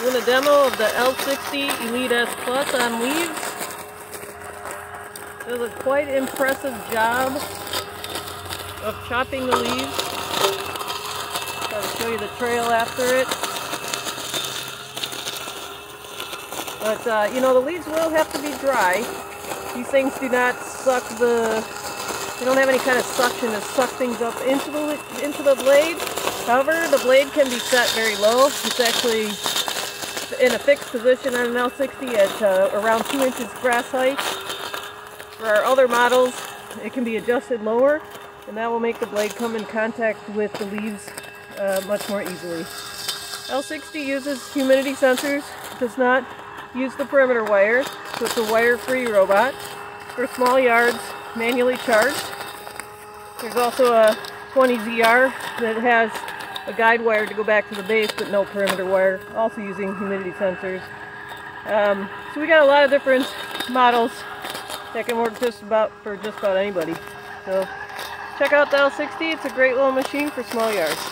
Doing a demo of the L60 Elite S Plus on leaves. Does a quite impressive job of chopping the leaves. Try to show you the trail after it. But, uh, you know, the leaves will have to be dry. These things do not suck the, they don't have any kind of suction to suck things up into the, into the blade. However, the blade can be set very low. It's actually in a fixed position on an L60 at uh, around 2 inches grass height. For our other models, it can be adjusted lower, and that will make the blade come in contact with the leaves uh, much more easily. L60 uses humidity sensors, does not use the perimeter wire, so it's a wire-free robot. For small yards, manually charged. There's also a 20ZR that has a guide wire to go back to the base, but no perimeter wire, also using humidity sensors. Um, so we got a lot of different models that can work just about for just about anybody. So check out the L60, it's a great little machine for small yards.